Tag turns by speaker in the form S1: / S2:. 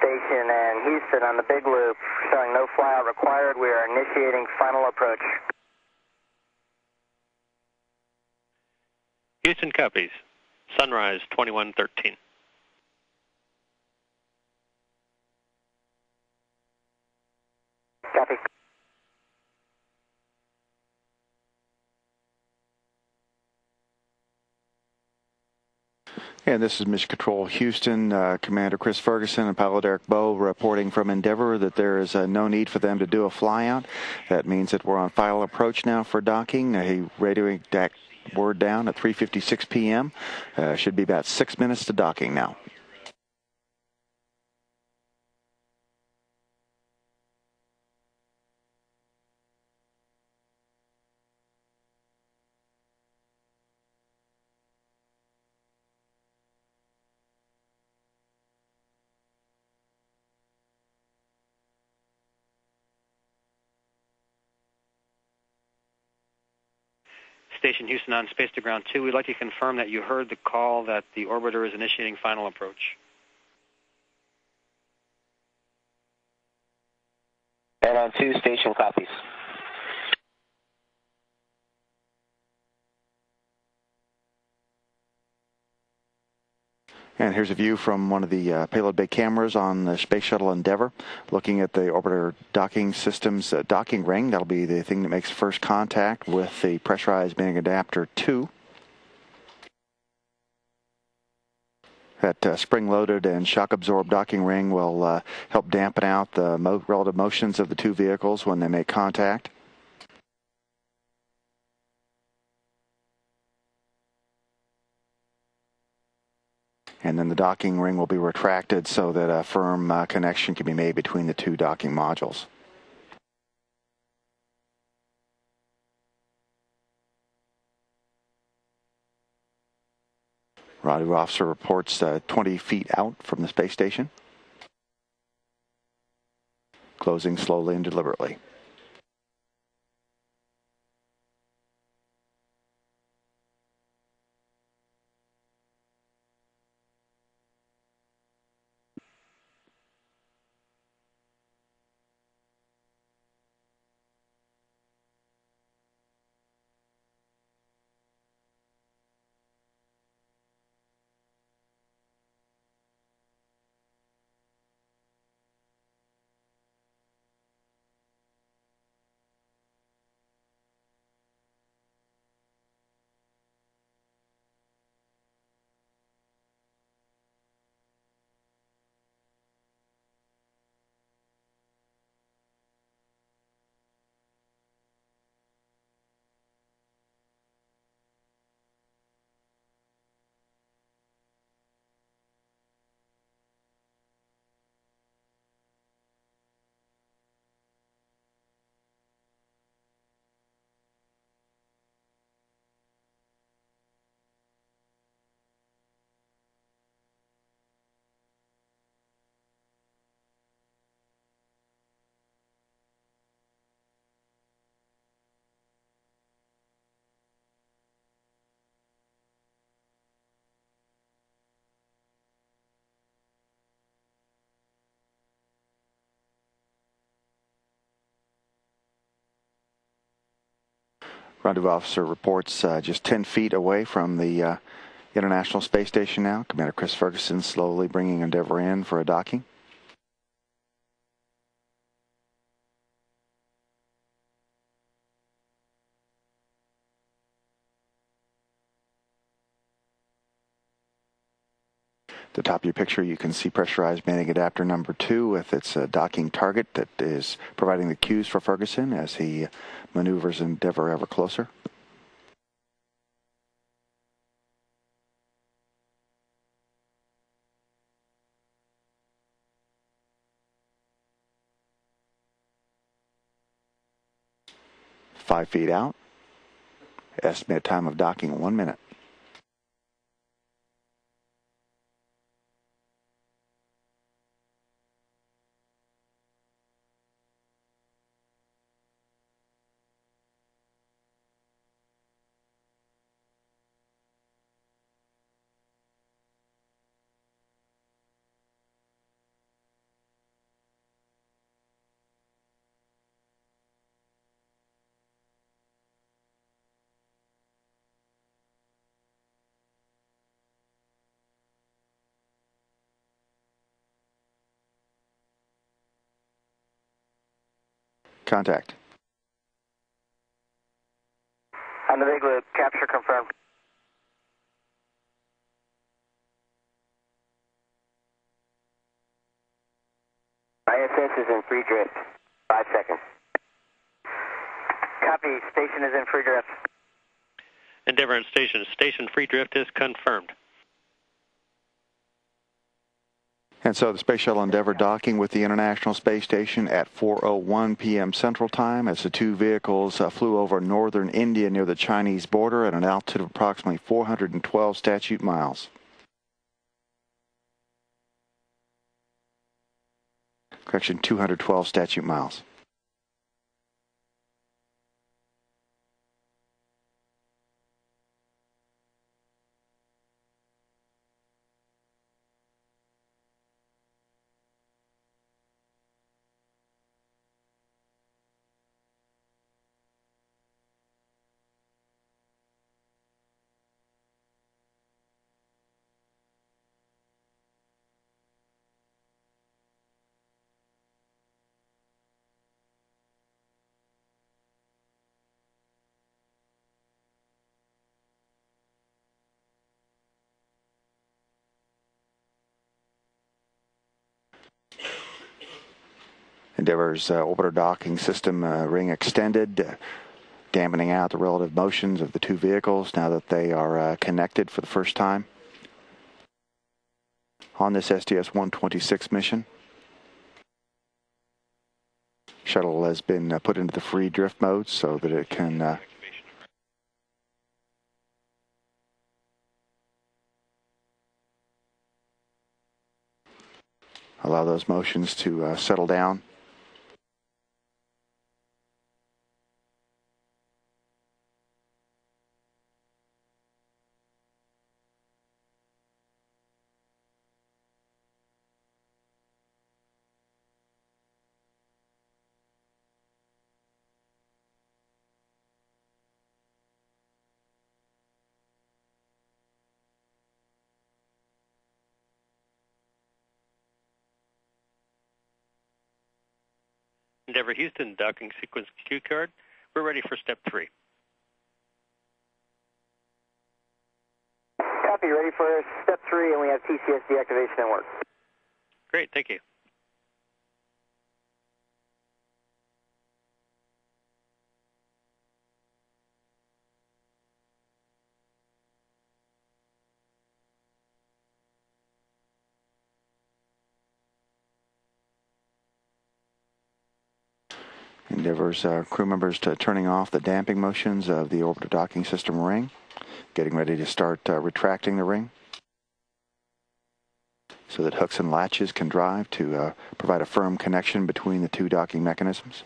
S1: Station and Houston on the big loop, showing no flyout required. We are initiating final approach.
S2: Houston copies. Sunrise 2113.
S1: Copy.
S3: And this is Mission Control Houston, uh, Commander Chris Ferguson and pilot Eric Boe reporting from Endeavour that there is uh, no need for them to do a flyout. That means that we're on final approach now for docking. A radioing DAC word down at 3.56 p.m. Uh, should be about six minutes to docking now.
S2: Station Houston on Space to Ground 2. We'd like to confirm that you heard the call that the orbiter is initiating final approach.
S1: And on 2, station copies.
S3: And here's a view from one of the uh, payload bay cameras on the Space Shuttle Endeavour, looking at the orbiter docking system's uh, docking ring. That'll be the thing that makes first contact with the pressurized mating adapter 2. That uh, spring-loaded and shock-absorbed docking ring will uh, help dampen out the mo relative motions of the two vehicles when they make contact. And then the docking ring will be retracted so that a firm uh, connection can be made between the two docking modules. Rendezvous officer reports uh, 20 feet out from the space station. Closing slowly and deliberately. Rendezvous officer reports uh, just 10 feet away from the uh, International Space Station now. Commander Chris Ferguson slowly bringing Endeavour in for a docking. The top of your picture, you can see pressurized mating adapter number two with its uh, docking target that is providing the cues for Ferguson as he maneuvers Endeavour ever closer. Five feet out. Estimate time of docking one minute. Contact.
S1: On the big loop, capture confirmed. ISS is in free drift. Five seconds. Copy. Station is in free drift.
S4: Endeavour and station. Station free drift is confirmed.
S3: And so the Space Shuttle Endeavour docking with the International Space Station at 4.01 p.m. Central Time as the two vehicles uh, flew over northern India near the Chinese border at an altitude of approximately 412 statute miles. Correction, 212 statute miles. Endeavour's uh, orbiter docking system uh, ring extended, uh, dampening out the relative motions of the two vehicles now that they are uh, connected for the first time on this STS-126 mission. Shuttle has been uh, put into the free drift mode so that it can uh, allow those motions to settle down.
S4: Endeavour Houston, docking sequence Q card. We're ready for step three.
S1: Copy, ready for step three, and we have TCS deactivation and work.
S4: Great, thank you.
S3: Endeavour's uh, crew members to turning off the damping motions of the orbiter docking system ring, getting ready to start uh, retracting the ring so that hooks and latches can drive to uh, provide a firm connection between the two docking mechanisms.